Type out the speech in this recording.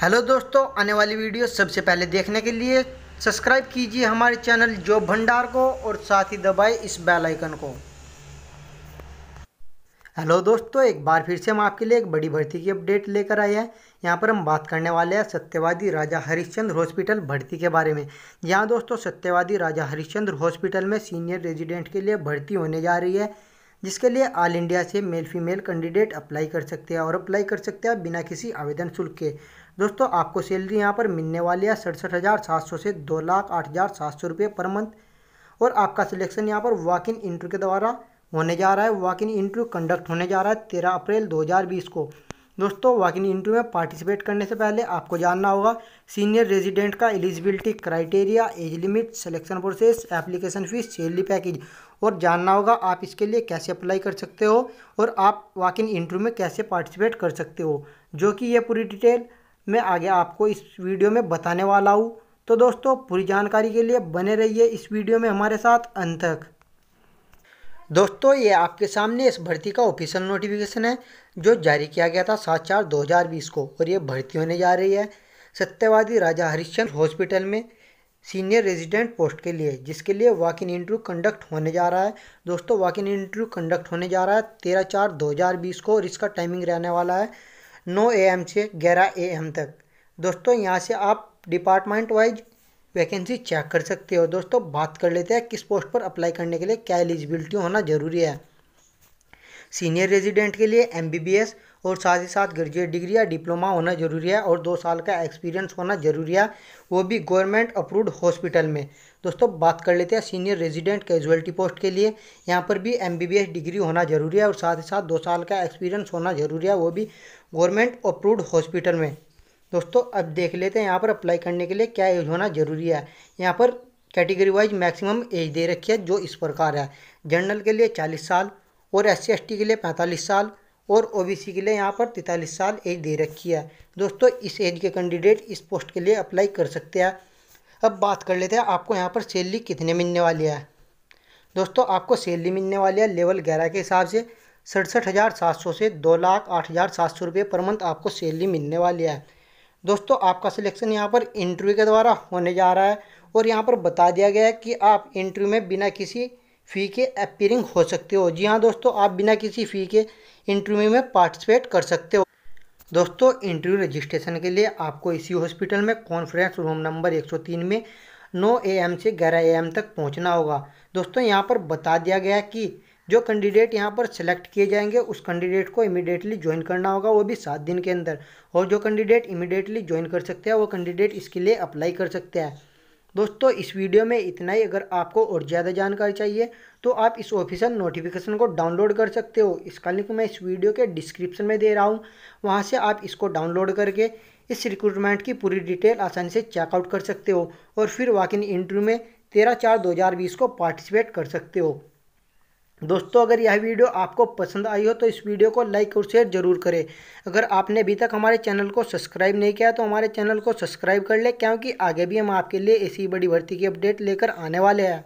Hello दोस्तों, आने वाली वीडियो सबसे पहले देखने के लिए सब्सक्राइब कीजिए हमारे चैनल जॉब भंडार को और साथ ही दबाए इस बेल आइकन को। हेलो दोस्तों, एक बार फिर से हम आपके लिए एक बड़ी भर्ती की अपडेट लेकर आए हैं। यहाँ पर हम बात करने वाले हैं सत्यवादी राजा हरिश्चंद्र हॉस्पिटल भर्ती के बारे में। यहाँ दोस्तों, सत्यवादी राजा हरिश्चंद्र हॉस्पिटल में सीनियर रेजिडेंट के लिए भर्ती होने जा रही है, जिसके लिए ऑल इंडिया से मेल फीमेल कैंडिडेट अप्लाई कर सकते हैं और अप्लाई कर सकते हैं बिना किसी आवेदन शुल्क के। दोस्तों, आपको सैलरी यहाँ पर मिलने वाली है सड़सठ हज़ार सात सौ से दो लाख आठ हज़ार सात सौ रुपये पर मंथ। और आपका सिलेक्शन यहाँ पर वॉक इन इंटरव्यू के द्वारा होने जा रहा है। वॉक इन इंटरव्यू कंडक्ट होने जा रहा है तेरह अप्रैल दो हज़ार बीस को। दोस्तों वॉक इन इंटरव्यू में पार्टिसिपेट करने से पहले आपको जानना होगा सीनियर रेजिडेंट का eligibility criteria age limit selection process application fees salary package और जानना होगा आप इसके लिए कैसे अप्लाई कर सकते हो और आप वॉक इन इंटरव्यू में कैसे पार्टिसिपेट कर सकते हो, जो कि ये पूरी डिटेल मैं आगे आपको इस वीडियो में बताने वाला हूँ। तो दोस्तों, पूरी जानकारी के लिए बने रहिए इस वीडियो में हमारे साथ अंत तक। दोस्तों, ये आपके सामने इस भर्ती का ऑफिशियल नोटिफिकेशन है, जो जारी किया गया था सात चार दो हज़ार बीस को, और ये भर्ती होने जा रही है सत्यवादी राजा हरिश्चंद्र हॉस्पिटल में सीनियर रेजिडेंट पोस्ट के लिए, जिसके लिए वॉक इन इंटरव्यू कंडक्ट होने जा रहा है। दोस्तों वॉक इन इंटरव्यू कंडक्ट होने जा रहा है तेरह चार दो हज़ार बीस को, और इसका टाइमिंग रहने वाला है नौ ए एम से ग्यारह ए एम तक। दोस्तों, यहाँ से आप डिपार्टमेंट वाइज वैकेंसी चेक कर सकते हो। दोस्तों, बात कर लेते हैं किस पोस्ट पर अप्लाई करने के लिए क्या एलिजिबिलिटी होना ज़रूरी है। सीनियर रेजिडेंट के लिए एमबीबीएस और साथ ही साथ ग्रेजुएट डिग्री या डिप्लोमा होना ज़रूरी है और दो साल का एक्सपीरियंस होना ज़रूरी है, वो भी गवर्नमेंट अप्रूव्ड हॉस्पिटल में। दोस्तों, बात कर लेते हैं सीनियर रेजिडेंट कैजुअलिटी पोस्ट के लिए। यहाँ पर भी एमबीबीएस डिग्री होना ज़रूरी है और साथ ही साथ दो साल का एक्सपीरियंस होना ज़रूरी है, वो भी गवर्नमेंट अप्रूव्ड हॉस्पिटल में। दोस्तों, अब देख लेते हैं यहाँ पर अप्लाई करने के लिए क्या एज होना ज़रूरी है। यहाँ पर कैटेगरी वाइज मैक्सिमम एज दे रखी है जो इस प्रकार है। जनरल के लिए चालीस साल और एस सी के लिए पैंतालीस साल और ओबीसी के लिए यहाँ पर तैंतालीस साल एज दे रखी है। दोस्तों, इस एज के कैंडिडेट इस पोस्ट के लिए अप्लाई कर सकते हैं। अब बात कर लेते हैं, आपको यहाँ पर सैलरी कितने मिलने वाली है? दोस्तों, आपको सैलरी मिलने वाली है लेवल ग्यारह के हिसाब से। सड़सठ हज़ार सात सौ से दो लाख आठ हज़ार सात सौ रुपये पर मंथ आपको सैलरी मिलने वाली है। दोस्तों, आपका सिलेक्शन यहाँ पर इंटरव्यू के द्वारा होने जा रहा है और यहाँ पर बता दिया गया है कि आप इंटरव्यू में बिना किसी फ़ी के अपीयरिंग हो सकते हो। जी हाँ दोस्तों, आप बिना किसी फ़ी के इंटरव्यू में पार्टिसिपेट कर सकते हो। दोस्तों इंटरव्यू रजिस्ट्रेशन के लिए आपको इसी हॉस्पिटल में कॉन्फ्रेंस रूम नंबर 103 में 9 एम से 11 एम तक पहुँचना होगा। दोस्तों, यहाँ पर बता दिया गया कि जो कैंडिडेट यहाँ पर सेलेक्ट किए जाएँगे, उस कैंडिडेट को इमीडिएटली ज्वाइन करना होगा, वो भी सात दिन के अंदर। और जो कैंडिडेट इमीडिएटली ज्वाइन कर सकते हैं, वो कैंडिडेट इसके लिए अप्लाई कर सकते हैं। दोस्तों, इस वीडियो में इतना ही। अगर आपको और ज़्यादा जानकारी चाहिए तो आप इस ऑफिशियल नोटिफिकेशन को डाउनलोड कर सकते हो। इसका लिंक मैं इस वीडियो के डिस्क्रिप्शन में दे रहा हूँ। वहाँ से आप इसको डाउनलोड करके इस रिक्रूटमेंट की पूरी डिटेल आसानी से चेकआउट कर सकते हो और फिर वॉक इन इंटरव्यू में तेरह चार दो हज़ार बीस को पार्टिसिपेट कर सकते हो। दोस्तों, अगर यह वीडियो आपको पसंद आई हो तो इस वीडियो को लाइक और शेयर ज़रूर करें। अगर आपने अभी तक हमारे चैनल को सब्सक्राइब नहीं किया तो हमारे चैनल को सब्सक्राइब कर लें, क्योंकि आगे भी हम आपके लिए ऐसी बड़ी भर्ती की अपडेट लेकर आने वाले हैं।